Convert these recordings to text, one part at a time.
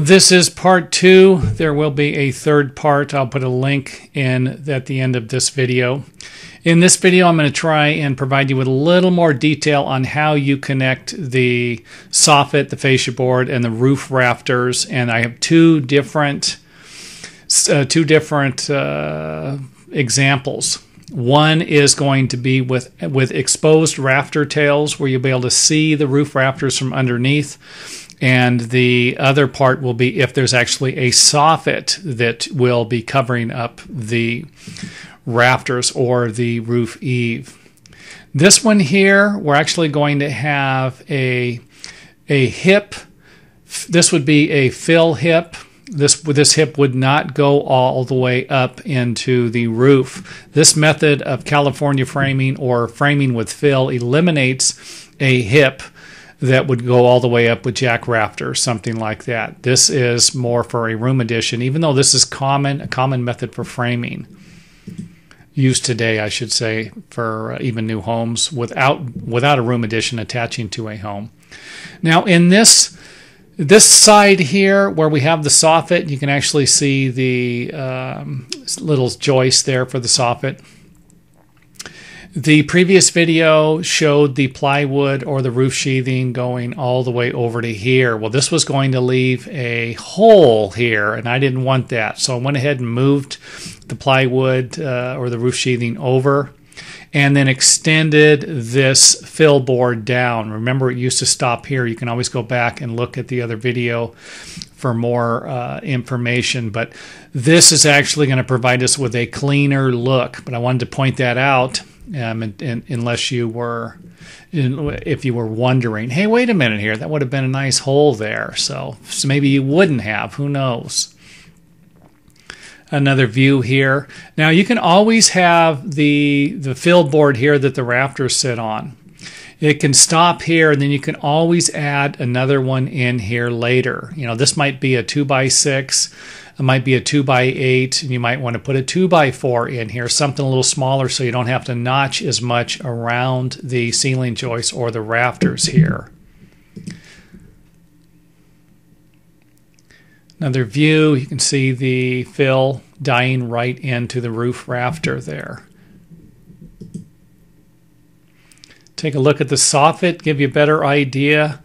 This is part two. There will be a third part. I'll put a link in at the end of this video. In this video, I'm going to try and provide you with a little more detail on how you connect the soffit, the fascia board, and the roof rafters. And I have two different, uh, two different uh, examples. One is going to be with with exposed rafter tails, where you'll be able to see the roof rafters from underneath and the other part will be if there's actually a soffit that will be covering up the rafters or the roof eave. This one here, we're actually going to have a, a hip. This would be a fill hip. This, this hip would not go all the way up into the roof. This method of California framing or framing with fill eliminates a hip that would go all the way up with jack rafter, something like that. This is more for a room addition, even though this is common, a common method for framing. Used today, I should say, for uh, even new homes without without a room addition attaching to a home. Now, in this this side here, where we have the soffit, you can actually see the um, little joist there for the soffit. The previous video showed the plywood or the roof sheathing going all the way over to here. Well, this was going to leave a hole here, and I didn't want that. So I went ahead and moved the plywood uh, or the roof sheathing over and then extended this fill board down. Remember, it used to stop here. You can always go back and look at the other video for more uh, information. But this is actually going to provide us with a cleaner look. But I wanted to point that out um, and, and, unless you were, if you were wondering, hey, wait a minute here, that would have been a nice hole there. So, so maybe you wouldn't have. Who knows? Another view here. Now you can always have the the fill board here that the rafters sit on. It can stop here, and then you can always add another one in here later. You know, this might be a two by six it might be a 2 by 8 and you might want to put a 2 by 4 in here, something a little smaller so you don't have to notch as much around the ceiling joists or the rafters here. Another view, you can see the fill dying right into the roof rafter there. Take a look at the soffit, give you a better idea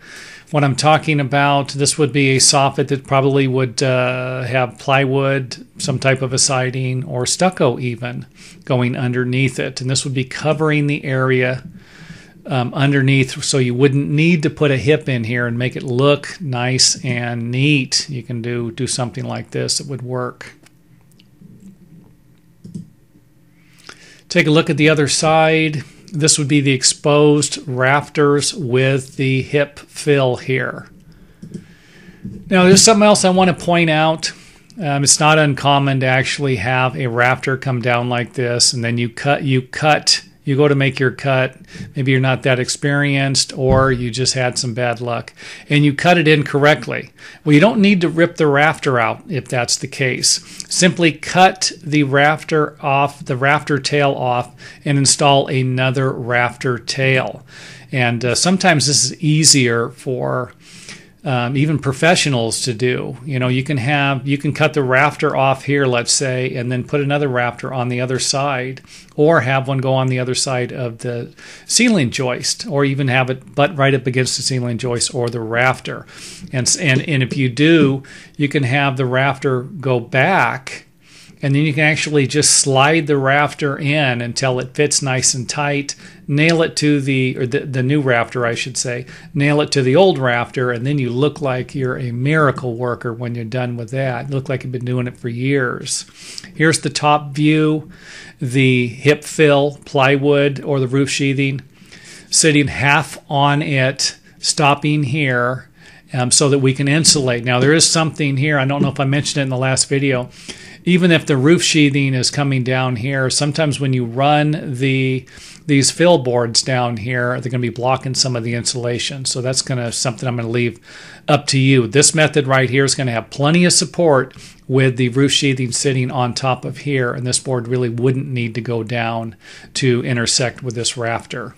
what I'm talking about, this would be a soffit that probably would uh, have plywood, some type of a siding, or stucco even going underneath it. And this would be covering the area um, underneath so you wouldn't need to put a hip in here and make it look nice and neat. You can do, do something like this, it would work. Take a look at the other side. This would be the exposed rafters with the hip fill here. Now, there's something else I want to point out. Um, it's not uncommon to actually have a rafter come down like this, and then you cut you cut you go to make your cut. Maybe you're not that experienced or you just had some bad luck and you cut it incorrectly. Well, you don't need to rip the rafter out if that's the case. Simply cut the rafter off, the rafter tail off, and install another rafter tail. And uh, sometimes this is easier for um, even professionals to do. You know, you can have you can cut the rafter off here, let's say, and then put another rafter on the other side, or have one go on the other side of the ceiling joist, or even have it butt right up against the ceiling joist or the rafter. And and and if you do, you can have the rafter go back and then you can actually just slide the rafter in until it fits nice and tight. Nail it to the or the, the new rafter i should say. Nail it to the old rafter and then you look like you're a miracle worker when you're done with that. Look like you've been doing it for years. Here's the top view the hip fill plywood or the roof sheathing. Sitting half on it stopping here um, so that we can insulate. Now there is something here. I don't know if i mentioned it in the last video even if the roof sheathing is coming down here, sometimes when you run the these fill boards down here, they're going to be blocking some of the insulation. So that's going to something I'm going to leave up to you. This method right here is going to have plenty of support with the roof sheathing sitting on top of here, and this board really wouldn't need to go down to intersect with this rafter.